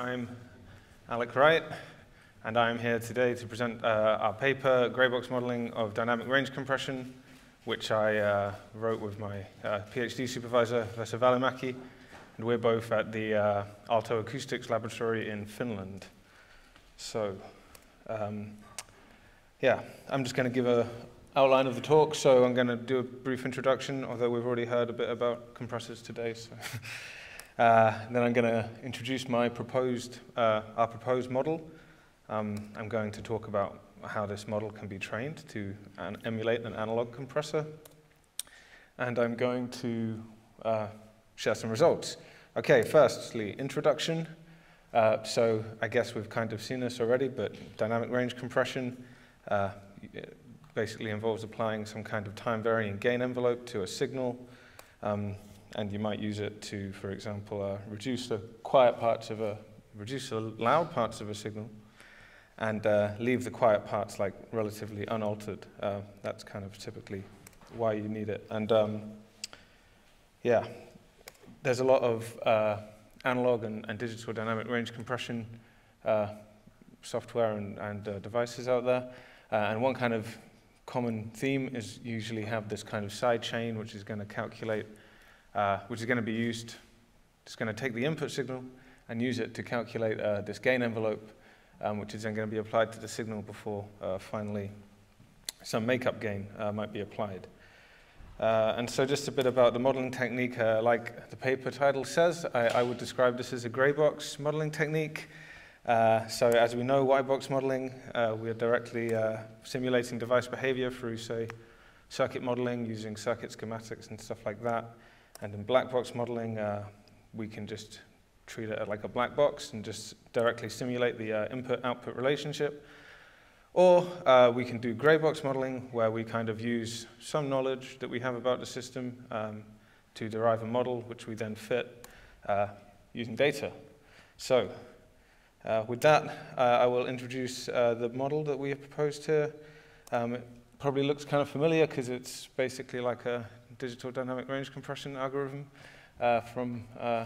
I'm Alec Wright, and I'm here today to present uh, our paper, Greybox Modeling of Dynamic Range Compression, which I uh, wrote with my uh, PhD supervisor, Professor Välimäki, and we're both at the uh, Aalto Acoustics Laboratory in Finland. So, um, yeah, I'm just going to give a outline of the talk, so I'm going to do a brief introduction, although we've already heard a bit about compressors today. So. Uh, then I'm going to introduce my proposed, uh, our proposed model. Um, I'm going to talk about how this model can be trained to an emulate an analog compressor. And I'm going to uh, share some results. Okay, firstly, introduction. Uh, so I guess we've kind of seen this already, but dynamic range compression uh, basically involves applying some kind of time varying gain envelope to a signal. Um, and you might use it to, for example, uh, reduce the quiet parts of a, reduce the loud parts of a signal, and uh, leave the quiet parts like relatively unaltered. Uh, that's kind of typically why you need it. And um, yeah, there's a lot of uh, analog and, and, digital dynamic range compression uh, software and, and uh, devices out there. and one kind of common theme is usually have this kind of side chain, which is going to calculate uh, which is going to be used, it's going to take the input signal and use it to calculate uh, this gain envelope, um, which is then going to be applied to the signal before uh, finally some makeup gain uh, might be applied. Uh, and so just a bit about the modeling technique, uh, like the paper title says, I, I, would describe this as a gray box modeling technique. so as we know, white box modeling, we are directly simulating device behavior through, say, circuit modeling using circuit schematics and stuff like that. And in black box modeling, uh, we can just treat it like a black box and just directly simulate the uh, input-output relationship. Or uh, we can do gray box modeling, where we kind of use some knowledge that we have about the system um, to derive a model, which we then fit uh, using data. So uh, with that, uh, I will introduce the model that we have proposed here. Um, it probably looks kind of familiar because it's basically like a digital dynamic range compression algorithm uh, from uh,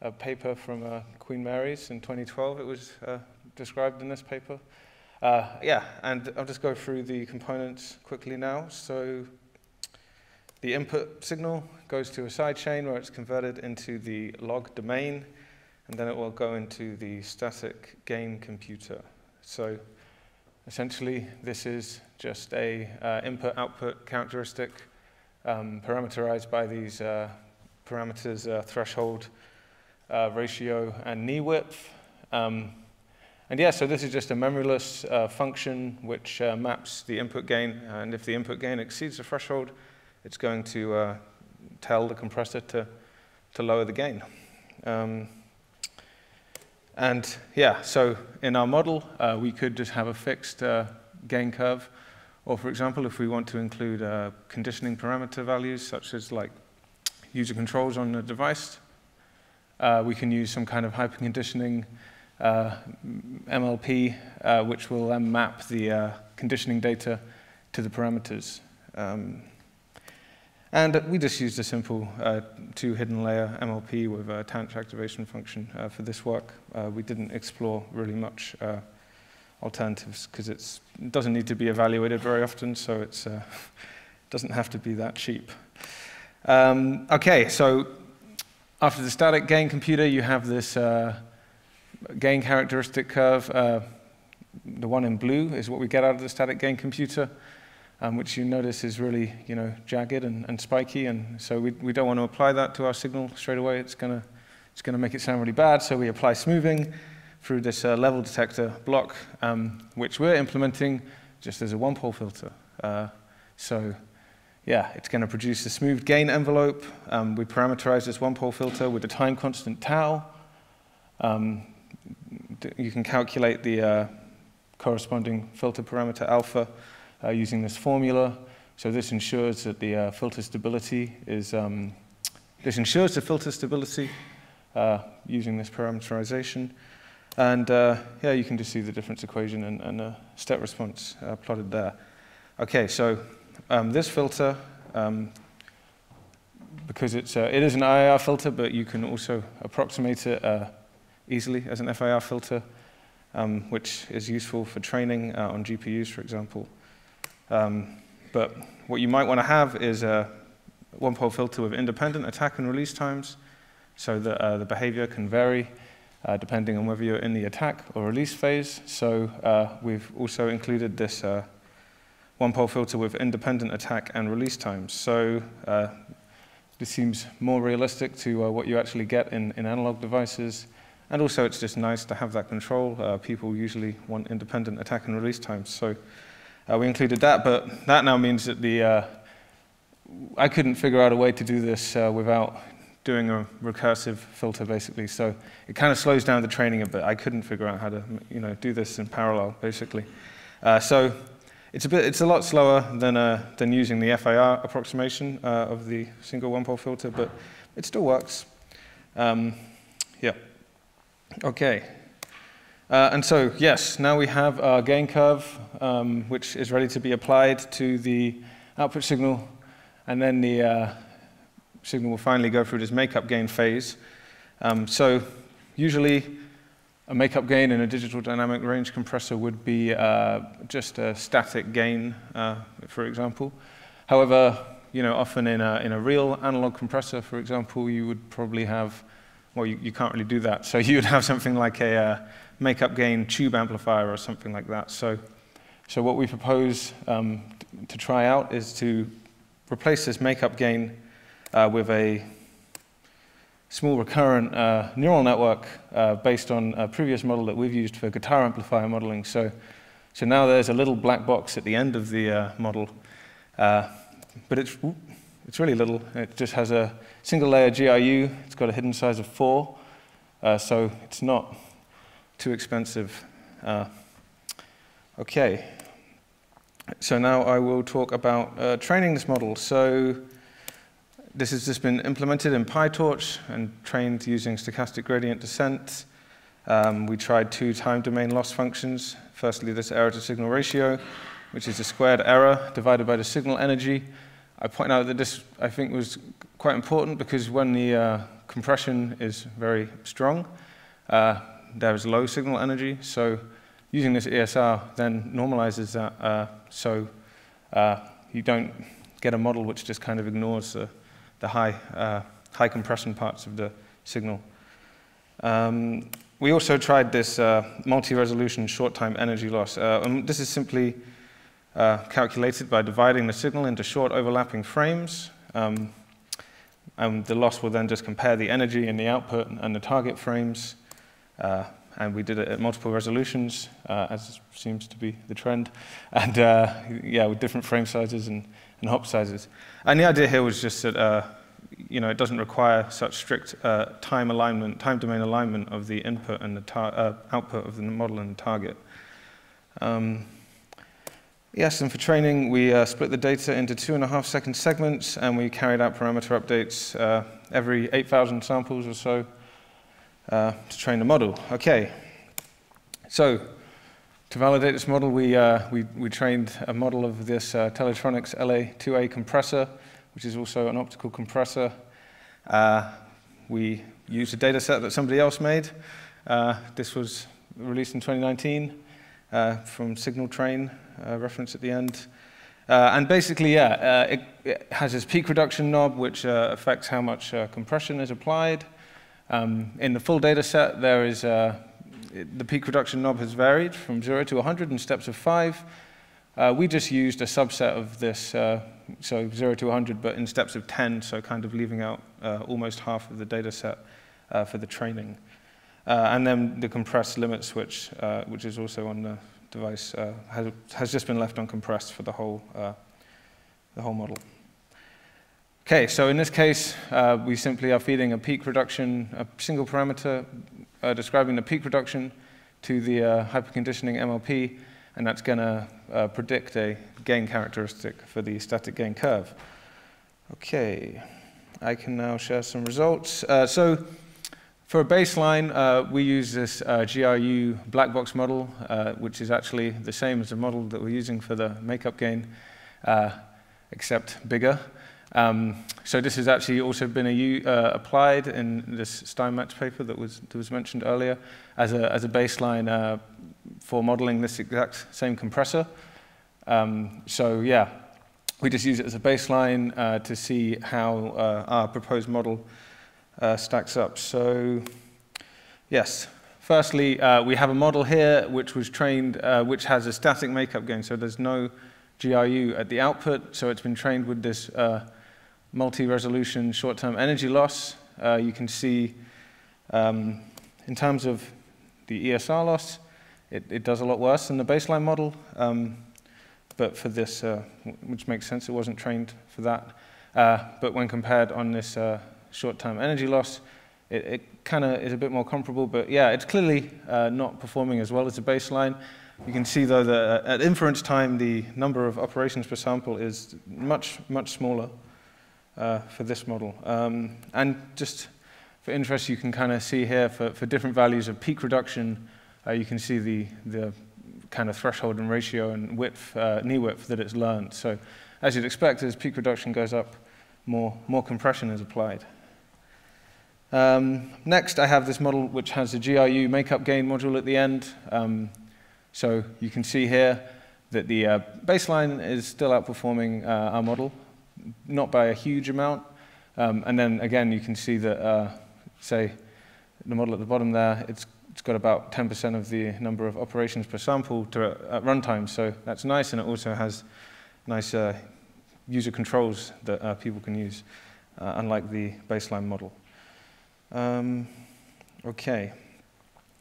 a paper from uh, Queen Mary's in 2012. It was uh, described in this paper. Uh, yeah, and I'll just go through the components quickly now. So the input signal goes to a sidechain where it's converted into the log domain, and then it will go into the static gain computer. So essentially, this is just a uh, input-output characteristic um, parameterized by these uh, parameters uh, threshold, uh, ratio, and knee width. Um, and yeah, so this is just a memoryless uh, function which uh, maps the input gain. And if the input gain exceeds the threshold, it's going to uh, tell the compressor to, to lower the gain. Um, and yeah, so in our model, we could just have a fixed gain curve or for example, if we want to include uh, conditioning parameter values, such as like user controls on the device, uh, we can use some kind of hyperconditioning uh, MLP, uh, which will then map the uh, conditioning data to the parameters. Um, and we just used a simple uh, two hidden layer MLP with a tanh activation function for this work. we didn't explore really much alternatives because it doesn't need to be evaluated very often, so it uh, doesn't have to be that cheap. Um, okay, so after the static gain computer, you have this uh, gain characteristic curve. Uh, the one in blue is what we get out of the static gain computer, um, which you notice is really you know, jagged and, and spiky, and so we, we don't want to apply that to our signal straight away. It's going to it's gonna make it sound really bad, so we apply smoothing through this uh, level detector block, um, which we're implementing just as a one-pole filter. Uh, so yeah, it's going to produce a smooth gain envelope. Um, we parameterize this one-pole filter with a time constant tau. Um, you can calculate the uh, corresponding filter parameter alpha uh, using this formula. So this ensures that the uh, filter stability is, um, this ensures the filter stability uh, using this parameterization. And uh, yeah, you can just see the difference equation and, and step response uh, plotted there. Okay, so um, this filter, um, because it's, uh, it is an IIR filter, but you can also approximate it uh, easily as an FIR filter, um, which is useful for training uh, on GPUs, for example. Um, but what you might want to have is a one-pole filter with independent attack and release times so that uh, the behavior can vary uh, depending on whether you're in the attack or release phase. So uh, we've also included this uh, one-pole filter with independent attack and release times. So uh, this seems more realistic to uh, what you actually get in, in analog devices. And also it's just nice to have that control. Uh, people usually want independent attack and release times. So we included that, but that now means that the I couldn't figure out a way to do this without doing a recursive filter, basically. So it kind of slows down the training a bit. I couldn't figure out how to you know, do this in parallel, basically. Uh, so it's a, bit, it's a lot slower than, uh, than using the FIR approximation uh, of the single one-pole filter, but it still works. Um, yeah. Okay. Uh, and so, yes, now we have our gain curve, um, which is ready to be applied to the output signal, and then the uh, signal will finally go through this makeup gain phase. Um, so usually a makeup gain in a digital dynamic range compressor would be uh, just a static gain, uh, for example. However, you know, often in a, in a real analog compressor, for example, you would probably have, well, you, you can't really do that. So you would have something like a uh, makeup gain tube amplifier or something like that. So, so what we propose um, to try out is to replace this makeup gain uh, with a small recurrent uh, neural network uh, based on a previous model that we've used for guitar amplifier modeling. So, so now there's a little black box at the end of the uh, model, uh, but it's, it's really little. It just has a single layer GRU. It's got a hidden size of four, uh, so it's not too expensive. okay. So now I will talk about training this model. So this has just been implemented in PyTorch and trained using stochastic gradient descent. Um, we tried two time domain loss functions. Firstly, this error to signal ratio, which is the squared error divided by the signal energy. I point out that this, I think, was quite important because when the uh, compression is very strong, uh, there is low signal energy. So using this ESR then normalizes that uh, so uh, you don't get a model which just kind of ignores the the high, uh, high compression parts of the signal. Um, we also tried this uh, multi-resolution short-time energy loss. Uh, and this is simply uh, calculated by dividing the signal into short overlapping frames. Um, and the loss will then just compare the energy in the output and the target frames. Uh, and we did it at multiple resolutions, as seems to be the trend. And yeah, with different frame sizes and and hop sizes. And the idea here was just that uh, you know, it doesn't require such strict uh, time alignment, time domain alignment of the input and the uh, output of the model and the target. Um, yes, and for training, we uh, split the data into two and a half second segments, and we carried out parameter updates uh, every 8,000 samples or so uh, to train the model. Okay, so to validate this model, we, uh, we, we, trained a model of this uh, Teletronix LA2A compressor, which is also an optical compressor. Uh, we used a data set that somebody else made. Uh, this was released in 2019 uh, from Signal Train, uh, reference at the end. and basically, yeah, it, it, has this peak reduction knob, which affects how much compression is applied. Um, in the full data set, there is it, the peak reduction knob has varied from 0 to 100 in steps of 5. Uh, we just used a subset of this, uh, so 0 to 100, but in steps of 10, so kind of leaving out uh, almost half of the data set uh, for the training. Uh, and then the compressed limit switch, which is also on the device, has, has just been left uncompressed for the whole, the whole model. Okay, so in this case, uh, we simply are feeding a peak reduction, a single parameter uh, describing the peak reduction to the uh, hyperconditioning MLP, and that's going to uh, predict a gain characteristic for the static gain curve. Okay, I can now share some results. Uh, so for a baseline, uh, we use this GRU black box model, which is actually the same as the model that we're using for the makeup gain, except bigger. Um, so this has actually also been a, uh, applied in this Steinmetz paper that was, that was mentioned earlier as a, as a baseline uh, for modeling this exact same compressor. Um, so yeah, we just use it as a baseline uh, to see how uh, our proposed model uh, stacks up. So yes, firstly, uh, we have a model here which was trained, which has a static makeup gain. So there's no GRU at the output. So it's been trained with this multi-resolution short-term energy loss. you can see um, in terms of the ESR loss, it, it, does a lot worse than the baseline model. Um, but for this, uh, which makes sense, it wasn't trained for that. Uh, but when compared on this uh, short-term energy loss, it, it kind of is a bit more comparable. But yeah, it's clearly uh, not performing as well as the baseline. You can see, though, that at inference time, the number of operations per sample is much, much smaller uh, for this model. Um, and just for interest, you can kind of see here for, for different values of peak reduction, uh, you can see the, the kind of threshold and ratio and width, uh, knee width that it's learned. So as you'd expect, as peak reduction goes up, more, more compression is applied. Um, next, I have this model which has a GRU makeup gain module at the end. Um, so you can see here that the uh, baseline is still outperforming uh, our model, not by a huge amount. Um, and then again, you can see that, uh, say, the model at the bottom there, it's it's got about 10% of the number of operations per sample to, at runtime, so that's nice, and it also has nice uh, user controls that uh, people can use, uh, unlike the baseline model. Um, okay.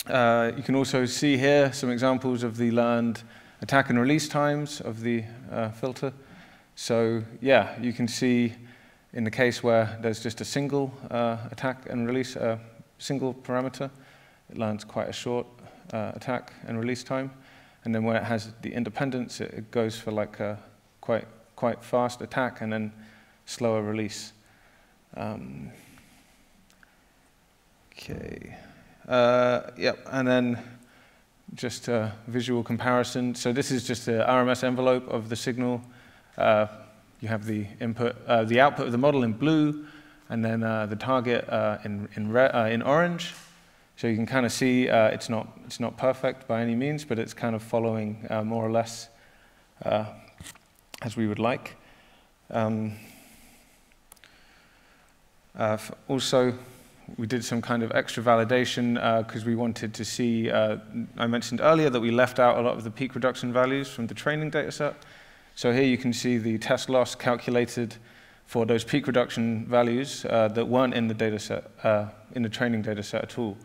Uh, you can also see here some examples of the learned attack and release times of the uh, filter. So yeah, you can see in the case where there's just a single uh, attack and release, a single parameter, it learns quite a short uh, attack and release time. And then when it has the independence, it, it goes for like a quite, quite fast attack and then slower release. Um, okay. Uh, yep, and then just a visual comparison. So this is just the RMS envelope of the signal. Uh, you have the input, uh, the output of the model in blue, and then uh, the target uh, in, in, uh, in orange. So you can kind of see it's, not, it's not perfect by any means, but it's kind of following more or less as we would like. Um, also, we did some kind of extra validation because we wanted to see, I mentioned earlier that we left out a lot of the peak reduction values from the training data set. So here you can see the test loss calculated for those peak reduction values that weren't in the data set, in the training data set at all.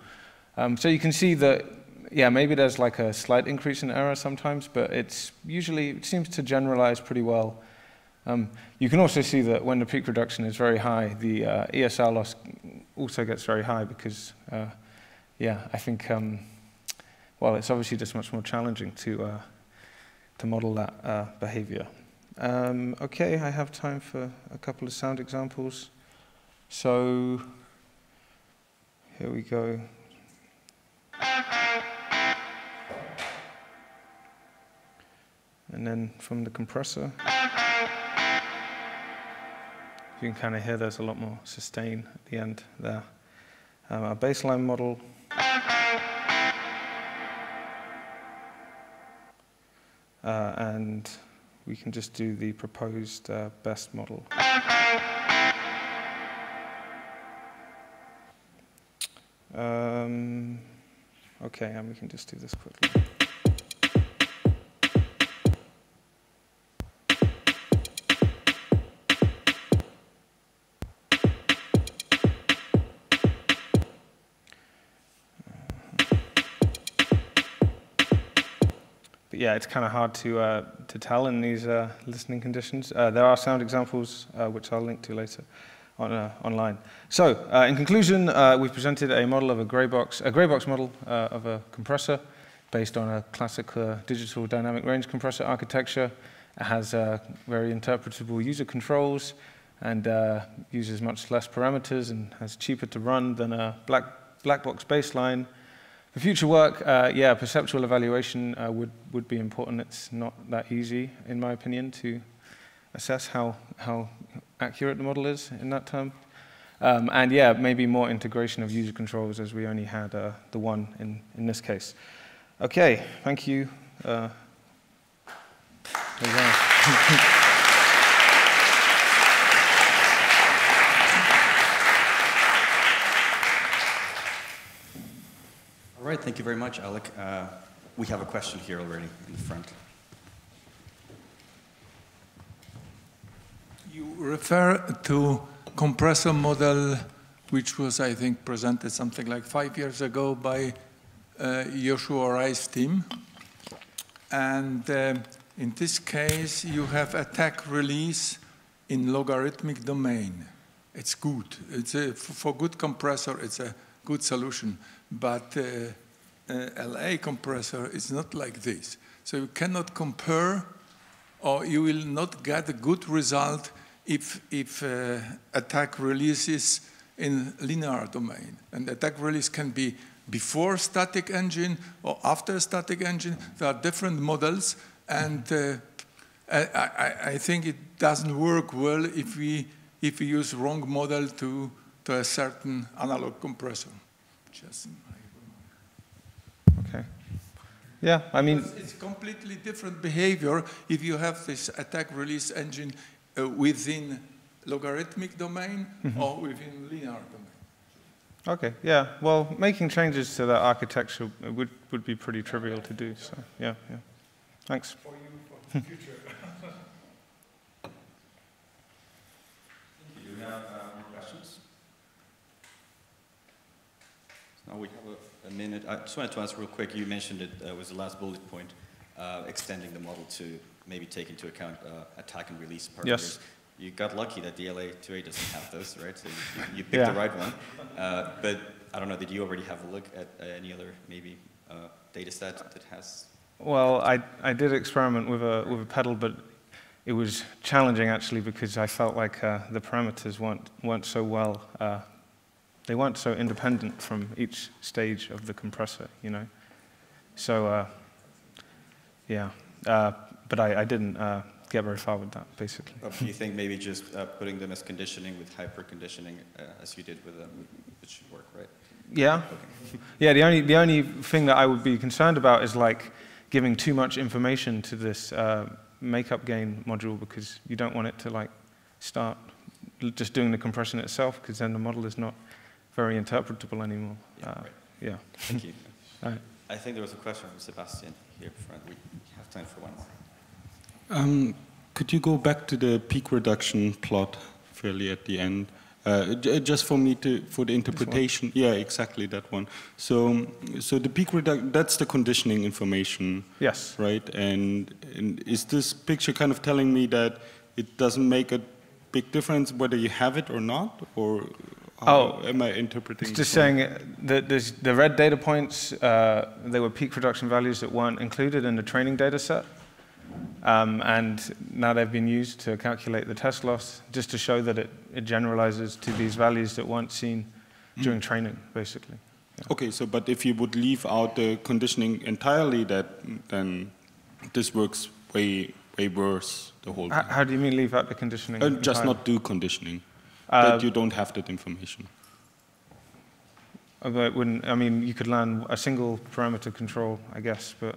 Um, so you can see that, yeah, maybe there's like a slight increase in error sometimes, but it's usually, it seems to generalize pretty well. Um, you can also see that when the peak reduction is very high, the uh, ESR loss also gets very high because, uh, yeah, I think, um, well, it's obviously just much more challenging to, uh, to model that uh, behavior. Um, okay, I have time for a couple of sound examples. So here we go. And then from the compressor, you can kind of hear there's a lot more sustain at the end there. Um, our baseline model. Uh, and we can just do the proposed uh, best model. Um, Okay, and we can just do this quickly. Yeah, it's kind of hard to, uh, to tell in these uh, listening conditions. Uh, there are sound examples, uh, which I'll link to later on, uh, online. So, in conclusion, we've presented a model of a grey box, a grey box model of a compressor based on a classic digital dynamic range compressor architecture. It has very interpretable user controls and uses much less parameters and has cheaper to run than a black, black box baseline. For future work, yeah, perceptual evaluation would, would be important. It's not that easy, in my opinion, to assess how, how accurate the model is in that term. Um, and yeah, maybe more integration of user controls as we only had uh, the one in, in this case. Okay, thank you. right, thank you very much, Alec. Uh, we have a question here already in the front. You refer to compressor model, which was, I think, presented something like five years ago by uh, Joshua Reiss team. And uh, in this case, you have attack release in logarithmic domain. It's good. It's a, for good compressor, it's a good solution. But uh, LA compressor is not like this. So you cannot compare or you will not get a good result if, if uh, attack releases in linear domain. And attack release can be before static engine or after static engine. There are different models, and uh, I, I, I, think it doesn't work well if we, if we use wrong model to, to a certain analog compressor. Just. Yeah, I mean... It's, it's completely different behavior if you have this attack release engine uh, within logarithmic domain mm -hmm. or within linear domain. Okay, yeah. Well, making changes to that architecture would, would be pretty trivial to do. So, yeah, yeah. Thanks. For you, for the future. Do you have uh, more questions? Now we have a, a, minute. I just wanted to ask real quick. You mentioned it uh, was the last bullet point, uh, extending the model to maybe take into account uh, attack and release parameters. Yes you got lucky that the LA2A doesn't have those, right? So you, you picked yeah. the right one. Uh, but I don't know, did you already have a look at uh, any other maybe uh, data set that has? Well, I, I did experiment with a, with a pedal, but it was challenging actually because I felt like uh, the parameters weren't, weren't so well, uh, they weren't so independent from each stage of the compressor, you know? So, uh, yeah, but I, I didn't get very far with that, basically. Do you think maybe just uh, putting them as conditioning with hyper conditioning, uh, as you did with them, it should work, right? Yeah. Okay. yeah. The only the only thing that I would be concerned about is like giving too much information to this uh, makeup gain module because you don't want it to like start just doing the compression itself because then the model is not very interpretable anymore. Yeah. Uh, right. yeah. Thank you. right. I think there was a question from Sebastian here front. We have time for one more. Um, could you go back to the peak reduction plot fairly at the end? Uh, just for me to for the interpretation. Yeah, exactly that one. So, so the peak reduction that's the conditioning information. Yes. Right. And, and is this picture kind of telling me that it doesn't make a big difference whether you have it or not, or oh, am I interpreting? It's just saying that the red data points. Uh, they were peak reduction values that weren't included in the training data set. Um, and now they've been used to calculate the test loss, just to show that it, it generalizes to these values that weren't seen during mm. training, basically. Yeah. Okay, so but if you would leave out the conditioning entirely, that then this works way way worse the whole time. How, do you mean leave out the conditioning? Uh, just not do conditioning. Uh, that you don't have that information. Uh, but wouldn't, I mean, you could learn a single parameter control, I guess, but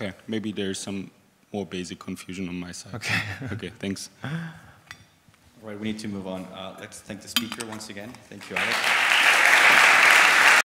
Okay, maybe there's some more basic confusion on my side. Okay. okay, thanks. All right, we need to move on. Uh, let's thank the speaker once again. Thank you, Alex.